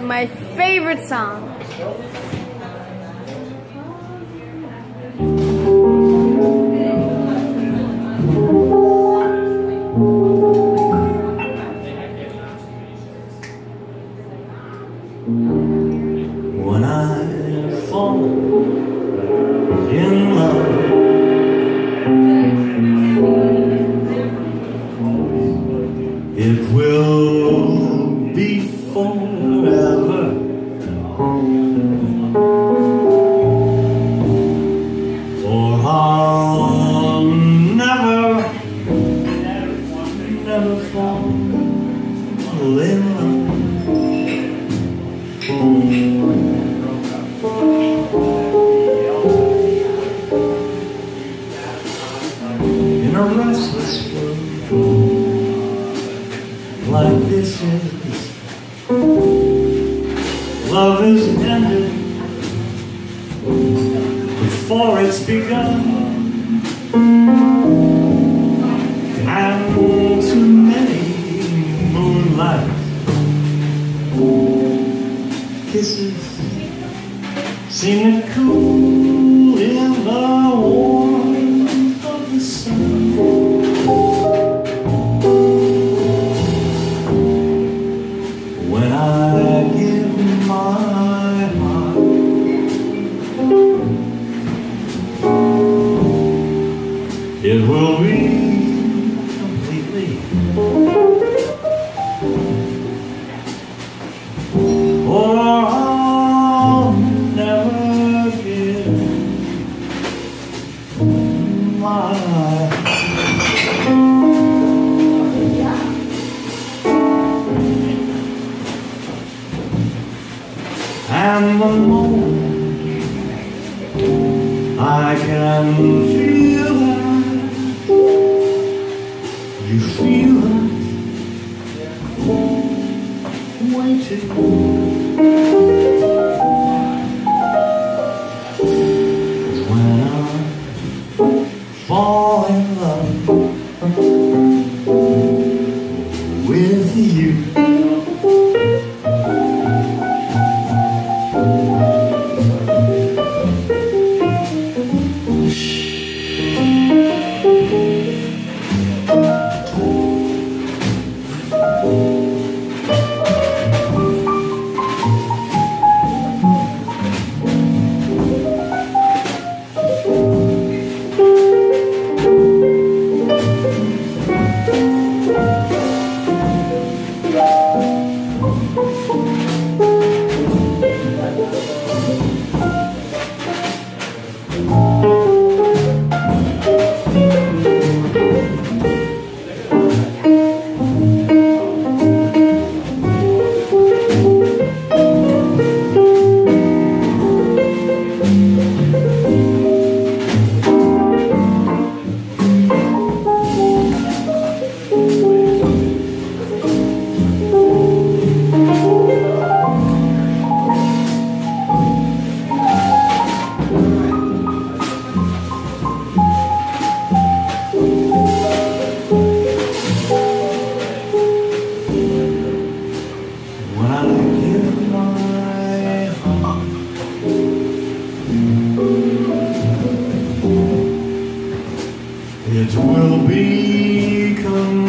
My favorite song. It will be forever. For I'll never, never fall in love like this is. Love is ended before it's begun. And too many moonlights. Kisses. Seem to cool it will be completely. or I'll never give my and the moment I can feel feel that waiting It will become